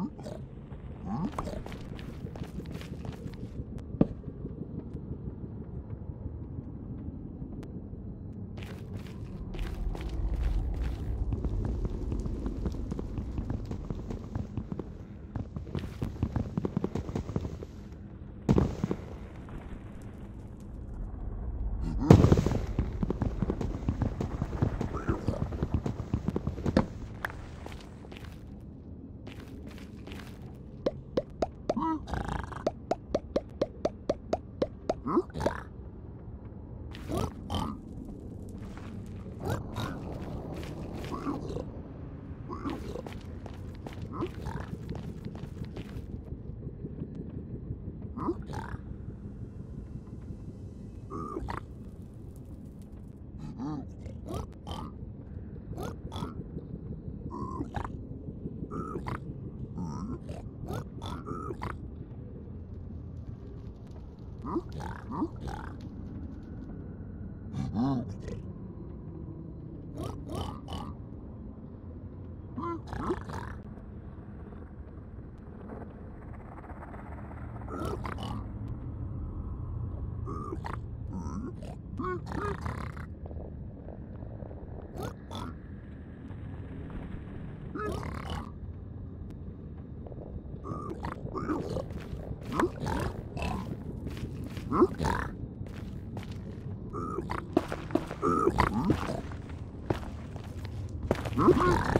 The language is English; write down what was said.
Mm-hmm. Mm-hmm. Mm-hmm.